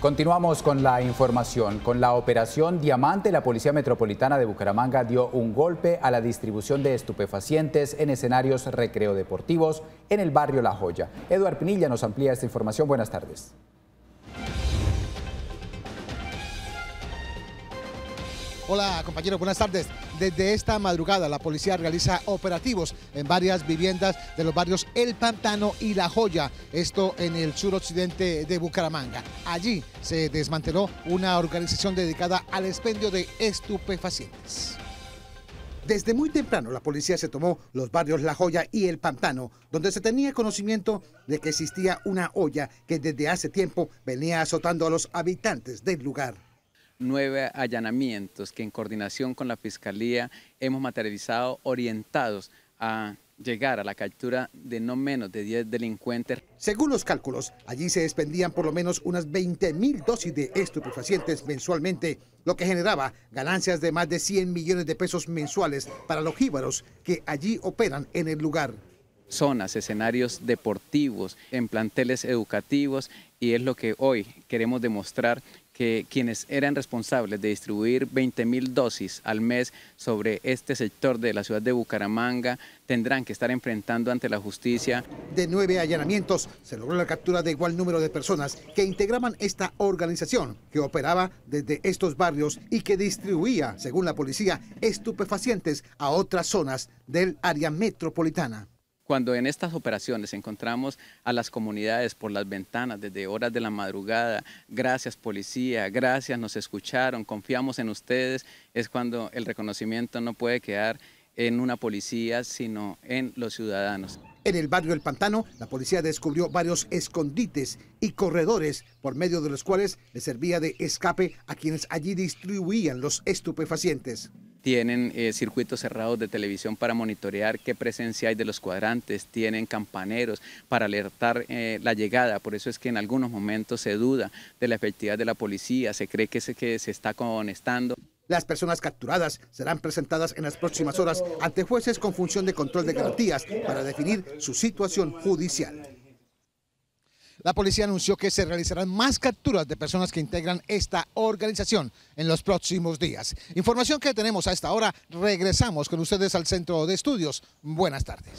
Continuamos con la información. Con la operación Diamante, la Policía Metropolitana de Bucaramanga dio un golpe a la distribución de estupefacientes en escenarios recreo deportivos en el barrio La Joya. Eduard Pinilla nos amplía esta información. Buenas tardes. Hola compañeros, buenas tardes. Desde esta madrugada la policía realiza operativos en varias viviendas de los barrios El Pantano y La Joya, esto en el suroccidente de Bucaramanga. Allí se desmanteló una organización dedicada al expendio de estupefacientes. Desde muy temprano la policía se tomó los barrios La Joya y El Pantano, donde se tenía conocimiento de que existía una olla que desde hace tiempo venía azotando a los habitantes del lugar nueve allanamientos que en coordinación con la Fiscalía hemos materializado orientados a llegar a la captura de no menos de 10 delincuentes. Según los cálculos, allí se expendían por lo menos unas 20 mil dosis de estupefacientes mensualmente, lo que generaba ganancias de más de 100 millones de pesos mensuales para los jíbaros que allí operan en el lugar zonas, escenarios deportivos, en planteles educativos y es lo que hoy queremos demostrar que quienes eran responsables de distribuir 20 mil dosis al mes sobre este sector de la ciudad de Bucaramanga tendrán que estar enfrentando ante la justicia. De nueve allanamientos se logró la captura de igual número de personas que integraban esta organización que operaba desde estos barrios y que distribuía, según la policía, estupefacientes a otras zonas del área metropolitana. Cuando en estas operaciones encontramos a las comunidades por las ventanas desde horas de la madrugada, gracias policía, gracias, nos escucharon, confiamos en ustedes, es cuando el reconocimiento no puede quedar en una policía, sino en los ciudadanos. En el barrio El Pantano, la policía descubrió varios escondites y corredores por medio de los cuales le servía de escape a quienes allí distribuían los estupefacientes tienen eh, circuitos cerrados de televisión para monitorear qué presencia hay de los cuadrantes, tienen campaneros para alertar eh, la llegada, por eso es que en algunos momentos se duda de la efectividad de la policía, se cree que se, que se está conestando. Las personas capturadas serán presentadas en las próximas horas ante jueces con función de control de garantías para definir su situación judicial. La policía anunció que se realizarán más capturas de personas que integran esta organización en los próximos días. Información que tenemos a esta hora. Regresamos con ustedes al Centro de Estudios. Buenas tardes.